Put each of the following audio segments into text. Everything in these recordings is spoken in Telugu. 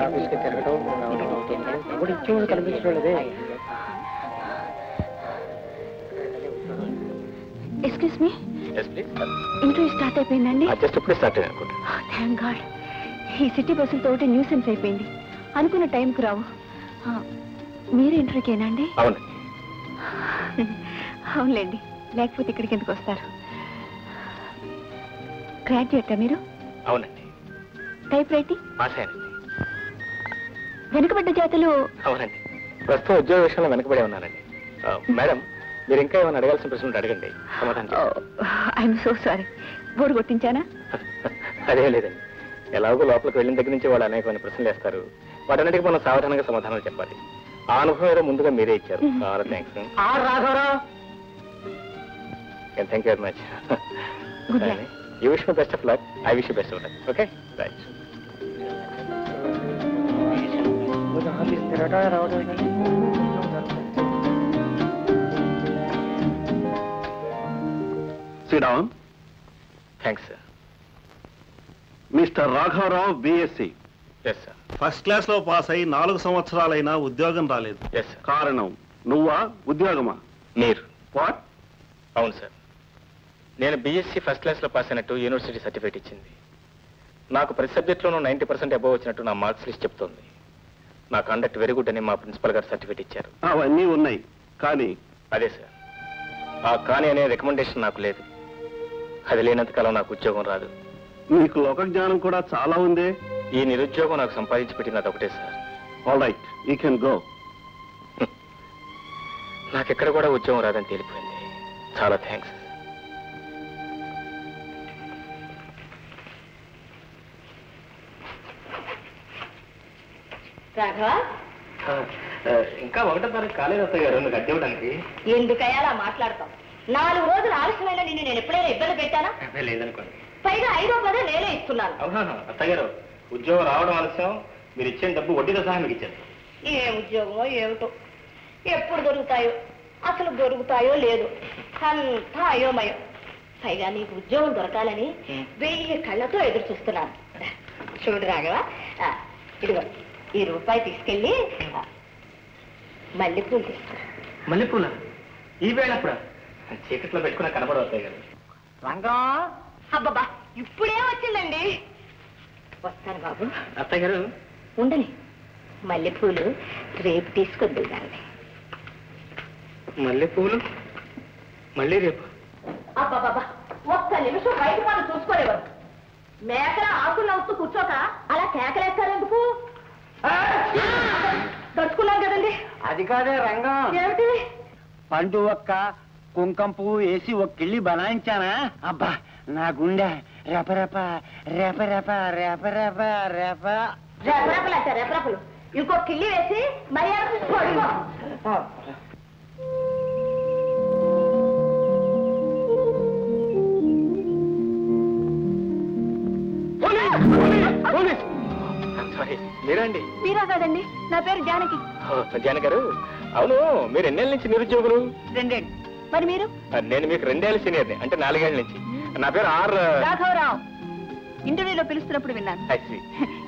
ఆఫీస్కి తిరగడం ఇప్పుడు excuse me please interview start అయిపోయిందండి జస్ట్ ఇప్పుడే స్టార్ట్ అయ్యాను అనుకుంటా. థ్యాంక్ గాడ్ ఈ సిటీ బస్సులతో ఒకటి న్యూసెన్స్ అయిపోయింది. అనుకున్న టైంకు రావు. ఆ, మీరు ఇంటర్వ్యూకేనా అండి? అవును అవునులేండి. లేకపోతే ఇక్కడికి ఎందుకు వస్తారు? గ్రాడ్యుయేటా మీరు? అవునండి. టైప్ రైటింగ్ పాస్ అయ్యానండి వెనుకబడ్డ జాతులు? అవునండి. ప్రస్తుతం ఉద్యోగ విషయంలో వెనకబడి ఉన్నానండి మేడం మీరు ఇంకా ఏమైనా అడగాల్సిన ప్రశ్నలు ఉంటే అడగండి. సమాధానం. ఐఎమ్ సో సారీ బోర్డు కొట్టించానా? అదే లేదండి. ఎలాగో లోపలికి వెళ్ళిన దగ్గర నుంచి వాళ్ళు అనేకమైన ప్రశ్నలు వేస్తారు. వాటన్నిటికీ మనం సావధానంగా సమాధానాలు చెప్పాలి. ఆ అనుభవం ఏదో ముందుగా మీరే ఇచ్చారు. చాలా థ్యాంక్స్ రాఘవరావు. Thank you very much. You wish my best of luck I wish best of luck okay రావడం శ్రీరామ్? థ్యాంక్స్ సార్ మిస్టర్ రాఘవరావు బిఎస్సి ఎస్ సార్ ఫస్ట్ క్లాస్లో పాస్ అయి నాలుగు సంవత్సరాలైనా ఉద్యోగం రాలేదు. ఎస్ కారణం నువ్వా ఉద్యోగమా? మీరు. వాట్ అవును సార్ నేను బీఎస్సీ ఫస్ట్ క్లాస్లో పాస్ అయినట్టు యూనివర్సిటీ సర్టిఫికేట్ ఇచ్చింది. నాకు ప్రతి సబ్జెక్ట్లోనూ నైంటీ పర్సెంట్ అబోవ్ వచ్చినట్టు నా మార్క్స్ లిస్ట్ చెప్తోంది. నా కండక్ట్ వెరీ గుడ్ అని మా ప్రిన్సిపల్ గారు సర్టిఫికేట్ ఇచ్చారు. అవన్నీ ఉన్నాయి. కానీ అదే సార్. ఆ కానీ అనే రికమెండేషన్ నాకు లేదు. అది లేనంత కాలం నాకు ఉద్యోగం రాదు. నీకు లోక జ్ఞానం కూడా చాలా ఉందే. ఈ నిరుద్యోగం నాకు సంపాదించి పెట్టినది ఒకటే sir. All right you can go నాకెక్కడ కూడా ఉద్యోగం రాదని తేలిపోయింది. చాలా థ్యాంక్స్ రాఘవ? ఇంకా ఒకటో తారీఖు కాలేదు అత్తయ్య గారు నువ్వు కట్టివ్వడానికి ఎందుకయ్యా అలా మాట్లాడతాం నాలుగు రోజులు ఆలస్యమైన నిన్ను నేను ఎప్పుడైనా ఇబ్బంది పెట్టానా? లేదనుకోండి. పైగా ఐదో పదే నేనే ఇస్తున్నాను. అవునా? అత్తయ్య గారు ఉద్యోగం రావడం ఆలస్యం మీరు ఇచ్చిన డబ్బు వడ్డీతో సహా మీకు ఇచ్చారు ఏ ఉద్యోగమో ఏమిటో? ఎప్పుడు దొరుకుతాయో? అసలు దొరుకుతాయో లేదు? అంతా అయోమయం. పైగా నీకు ఉద్యోగం దొరకాలని వెయ్యి కళ్ళతో ఎదురు చూస్తున్నాను. చూడు రాఘవ. ఇదిగో. ఈ రూపాయి తీసుకెళ్ళి మల్లెపూలు తీసుకురా మల్లెపూల? ఈ వేళ అప్పుడు చీకట్లో పెట్టుకున్న కనపడవు అత్తయ్య గారు. రంగం. అబ్బబ్బా ఇప్పుడే వచ్చిందండి. వస్తాను బాబు. అత్తయ్య గారు. ఉండని. మల్లెపూలు రేపు తీసుకొద్దు కానీ మల్లెపూలు? మళ్ళీ రేపు? అబ్బాబాబా ఒక్క నిమిషం బయట వాళ్ళు చూసుకోలేవారు. మేకల ఆకులు నవ్వుతూ కూర్చోక అలా కేకలేస్తారెందుకు దడుచుకున్నాం కదండి. అది కాదే రంగం. ఏమిటి? పండు ఒక్క కుంకం పువ్వు వేసి ఒక కిళ్ళి బనాయించానా? అబ్బా నా గుండె. రెపరెప రెపరెప రెపరెప రెప రెపరెపలు అంటే రెపరెపలు. ఇంకో కిల్లి వేసి మర్యాద పడుకో మీరండి మీరా కాదండి నా పేరు జానకి. జాన గారు అవును మీరు ఎన్నేళ్ళ నుంచి నిరుద్యోగులు? రెండేళ్ళు. మరి మీరు? నేను మీకు రెండేళ్ళ సీనియర్ని అంటే నాలుగేళ్ళ నుంచి. నా పేరు ఆర్ రాఘవరావు. ఇంటర్వ్యూలో పిలుస్తున్నప్పుడు విన్నాను.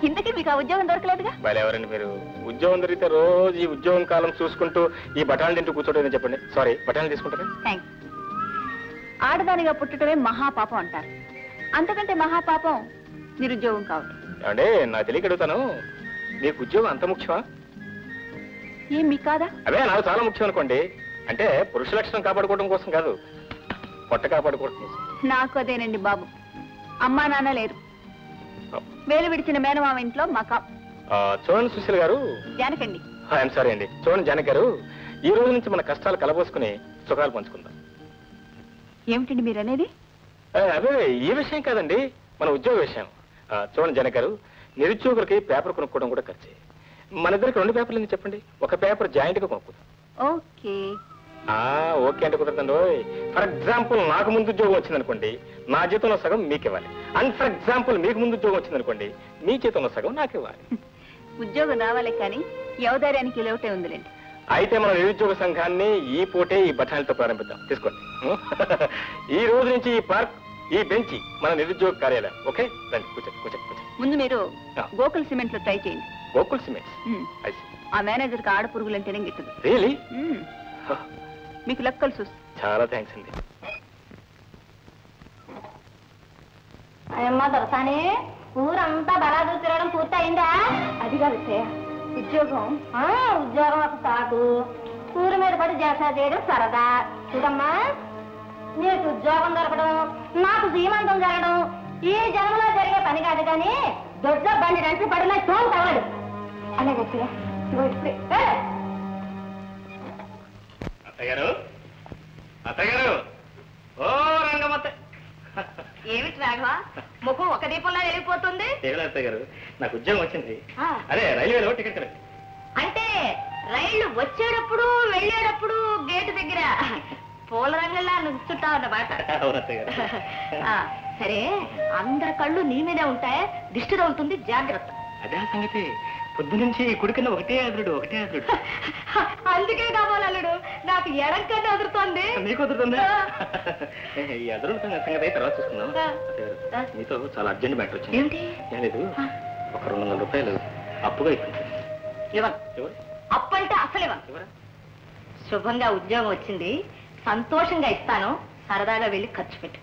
ఇంతకీ మీకు ఆ ఉద్యోగం దొరకలేదుగా? వాళ్ళు ఎవరండి మీరు? ఉద్యోగం దొరికితే రోజు ఈ ఉద్యోగం కాలం చూసుకుంటూ ఈ బఠాలు తింటూ కూర్చోటం చెప్పండి. సారీ బఠాలు తీసుకుంటారా? థ్యాంక్స్ ఆడదానిగా పుట్టడమే మహాపాపం అంటారు. అంతకంటే మహాపాపం నిరుద్యోగం కావడం అంటే నాకు తెలియక అడుగుతాను? మీకు ఉద్యోగం అంత ముఖ్యమా? ఏం మీకు కాదా? అదే నాకు చాలా ముఖ్యం అనుకోండి. అంటే పురుష లక్షణం కాపాడుకోవడం కోసం కాదు. పొట్ట కాపాడుకోవడం కోసం. నాకు అదేనండి బాబు. అమ్మా నాన్న లేరు. వేలు విడిచిన మేనమామ ఇంట్లో మకా ఆ, చూడండి సుశీల్ గారు? జానకండి. ఐఎమ్ సారీ అండి. చూడండి జానక్ గారు ఈ రోజు నుంచి మన కష్టాలు కలబోసుకుని సుఖాలు పంచుకుందాం. ఏమిటండి మీరు అనేది అదే ఈ విషయం కాదండి మన ఉద్యోగ విషయం. చూడండి జనక్ గారు నిరుద్యోగులకి పేపర్ కొనుక్కోవడం కూడా ఖర్చే. మన ఇద్దరికి రెండు పేపర్లు ఎందుకు చెప్పండి? ఒక పేపర్ జాయింట్గా కొనుక్కుందాం. ఓకే. ఆ, ఓకే అంటే కుదరదండి ఫర్ ఎగ్జాంపుల్ నాకు ముందు ఉద్యోగం వచ్చిందనుకోండి నా జీతంలో సగం మీకు ఇవ్వాలి. అండ్ ఫర్ ఎగ్జాంపుల్ మీకు ముందు ఉద్యోగం వచ్చిందనుకోండి మీ జీతంలో సగం నాకు ఇవ్వాలి. ఉద్యోగం రావాలి కానీ యవదార్యానికి లోటే ఉందిలేండి. అయితే మన నిరుద్యోగ సంఘాన్ని ఈ పూటే ఈ బఠానీలతో ప్రారంభిద్దాం. తీసుకోండి. ఈ రోజు నుంచి ఈ పార్క్ ఈ బెంచి మన నిరుద్యోగ కార్యాలయం. ఓకే? రండి కూర్చోండి కూర్చోండి కూర్చోండి. ముందు మీరు. గోకుల్ సిమెంట్లో ట్రై చేయండి. గోకుల్. ఐసి ఆ మేనేజర్కి ఆడ పురుగులంటేనే గిట్టదు రియలీ. మీకు లక్ కలిసి వస్తుంది చాలా థ్యాంక్స్ అండి. అమ్మా దొరసాని ఊరంతా బలాదు తిరగడం పూర్తయిందా? అది కాదు ఉద్యోగం ఉద్యోగం ఒక సాకు ఊరి మీద పడి జలసా చేయడం సరదా. చూడమ్మా నీకు ఉద్యోగం దొరకడం సీమంతం జరగడం ఈ జన్మలో జరిగే పని కాదు కానీ దొడ్డ బండి రంచి పడిన తోలు తగలడు. ఇప్పుడే. ఏ! అత్తగారు? అత్తగారు? ఓ రంగమత్త. ఏమిటి రాఘవ? ముఖం ఒక దీపంలో వెళ్ళిపోతుంది అత్తగారు? నాకు ఉద్యోగం వచ్చింది. ఆ. అదే రైల్వేలో టికెట్ అంటే రైళ్ళు వచ్చేటప్పుడు వెళ్ళేటప్పుడు గేటు దగ్గర. పూల రంగులా నుంచుంటావు అన్నమాట అవును అత్తగారు. ఆ, సరే అందరి కళ్ళు నీ మీదే ఉంటాయి దిష్టి తగులుతుంది జాగ్రత్త. అదే సంగతి. పొద్దు నుంచి కుడికన్నా ఒకటే అదురుడు ఒకటే అదురుడు. అందుకే కావాలి అల్లుడు నాకు ఎడం కన్నా అదురుతోంది. నీకు. ఈ అదురుడు సంగతి తర్వాత చూసుకుందాం. మీతో చాలా అర్జెంట్ మ్యాటర్ వచ్చింది. లేదు. ఒక రెండు వందల రూపాయలు అప్పుగా ఇవ్వను. ఎవరు? అప్పంటే అసలు ఇవ్వను. శుభంగా ఉద్యోగం వచ్చింది. సంతోషంగా ఇస్తాను సరదాగా వెళ్ళి ఖర్చు పెట్టు.